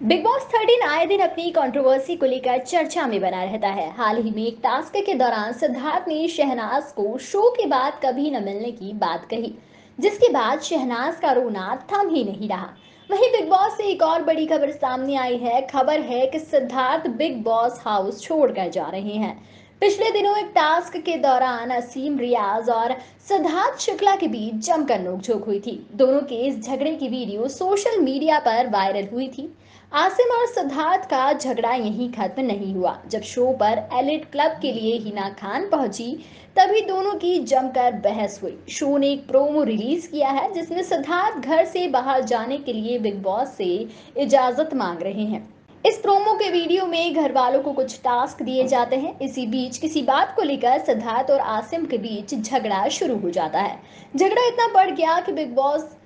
Big boss 13 आए दिन अपनी कंट्रोवर्सी को लेकर चर्चा में बना रहता है। हाल ही में एक टास्क के दौरान सिद्धार्थ ने शहनाज को शो के बाद कभी न मिलने की बात कही, जिसके बाद शहनाज का रोना थम ही नहीं रहा। वहीं बिग बॉस से एक और बड़ी खबर सामने आई है। खबर है कि सिद्धार्थ बिग बॉस हाउस छोड़कर जा रहे हैं। पिछले दिनों एक टास्क के दौरान असीम, रियाज और सिद्धार्थ शुक्ला के बीच जमकर नोकझोंक हुई थी। दोनों के इस झगड़े की वीडियो सोशल मीडिया पर वायरल हुई थी। आसिम और सिद्धार्थ का झगड़ा यहीं खत्म नहीं हुआ। जब शो पर एलिट क्लब के लिए हिना खान पहुँची, तभी दोनों की जमकर बहस हुई। शो ने एक प्रोमो रिलीज़ किया है, जिसमें सिद्धार्थ घर से बाहर जाने के लिए बिग बॉस से इजाज़त मांग रहे हैं। इस प्रोमो के वीडियो में घर वालों को कुछ टास्क दिए जाते हैं। इसी बीच किसी बात को लेकर सिद्धार्थ और आसिम के बीच झगड़ा शुरू हो जाता है। झगड़ा इतना बढ़ गया कि बिग बॉस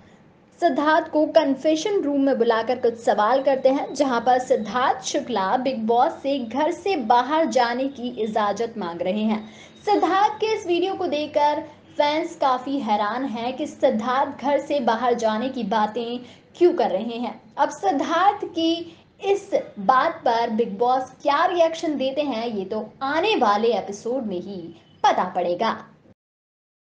सिद्धार्थ को कन्फेशन रूम में बुलाकर कुछ सवाल करते हैं, जहाँ पर सिद्धार्थ शुक्ला बिग बॉस से घर से बाहर जाने की इजाज़त मांग रहे हैं। सिद्धार्थ के इस वीडियो को देखकर फैंस काफ़ी हैरान हैं कि सिद्धार्थ घर से बाहर जाने की बातें क्यों कर रहे हैं। अब सिद्धार्थ की इस बात पर बिग बॉस क्या रिएक्शन देते हैं, ये तो आने वाले एपिसोड में ही पता पड़ेगा।